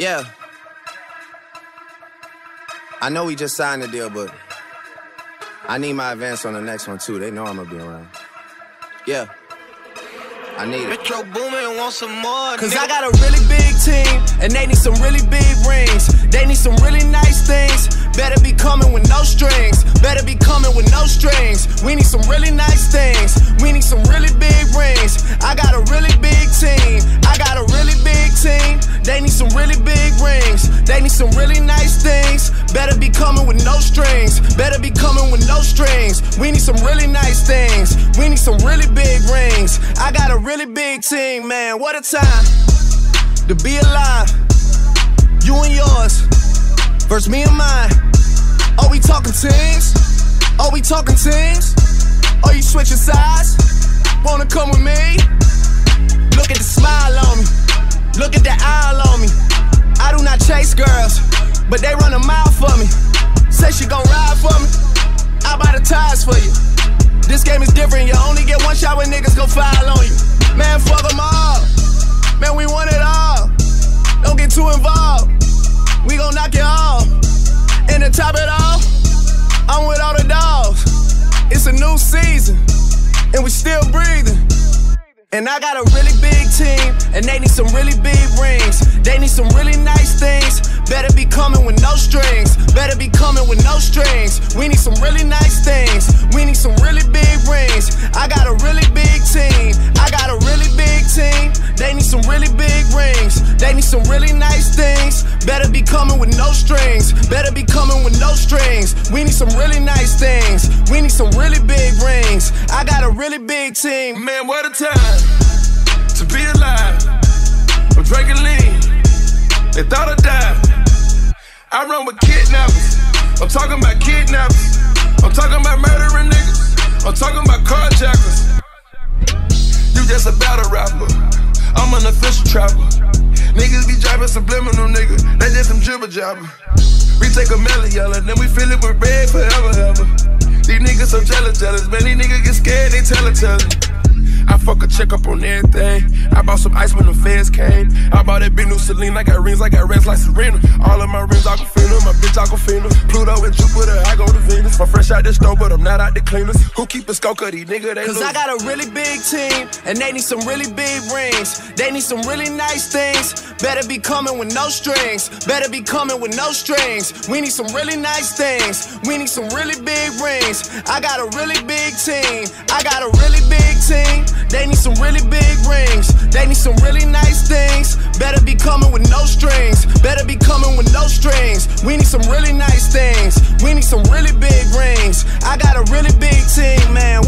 Yeah. I know we just signed the deal, but I need my advance on the next one too. They know I'm gonna be around. Yeah. I need it. Metro Boomin want some more. Cause nigga. I got a really big team, and they need some really big rings. They need some really nice things. Better be coming with no strings. Better be coming with no strings. We need some really nice things. We need some really big rings. I got a really big team. I They need some really big rings. They need some really nice things. Better be coming with no strings. Better be coming with no strings. We need some really nice things. We need some really big rings. I got a really big team, man. What a time to be alive. You and yours versus me and mine. Are we talking teams? Are we talking teams? Are you switching sides? Wanna come with me? Look at the smile on me. Look at the eye on me. I do not chase girls, but they run a mile for me. Say she gon' ride for me. I buy the tires for you. This game is different. You only get one shot when niggas go file on you. Man, fuck them all. Man, we want it all. Don't get too involved. We gon' knock it off. And to top it off, I'm with all the dogs. It's a new season, and we still breathing. And I got a really big team, and they need some really big rings. They need some really nice things. Better be coming with no strings. Better be coming with no strings. We need some really nice things. We need some really big rings. I got a really big team. I got a really big team. They need some really big rings. They need some really nice things. Better be coming with no strings. Better be coming with no strings. We need some really nice things. We need some really big rings. I got a really big team. Man, what a time to be alive. I'm drinking lean. They thought I died. I run with kidnappers. I'm talking about kidnappers. I'm talking about murdering niggas. I'm talking about carjackers. You just a battle rapper. I'm an official trapper. Niggas be driving subliminal nigga. They just some jibber jabber. We take a Mello Yello, then we fill it with red forever, ever. These niggas so jealous, jealous. Man, these niggas get scared, they tell it, tell it. I fuck a check up on everything. I bought some ice when the feds came. I bought that big new Celine. I got rings, I got rings like Serena. All of my rings, Aquafina. My bitch, Aquafina. Pluto and Jupiter, I go to Venus. I'm fresh out the stove, but I'm not out the cleaners. Who keep a scope of these niggas? They Cause lose. I got a really big team, and they need some really big rings. They need some really nice things. Better be coming with no strings. Better be coming with no strings. We need some really nice things. We need some really big rings. I got a really big team. I got a really big team. They need some really big rings. They need some really nice things. Better be coming with no strings. Better be coming with no strings. We need some really nice things. We need some really big rings. I got a really big team, man.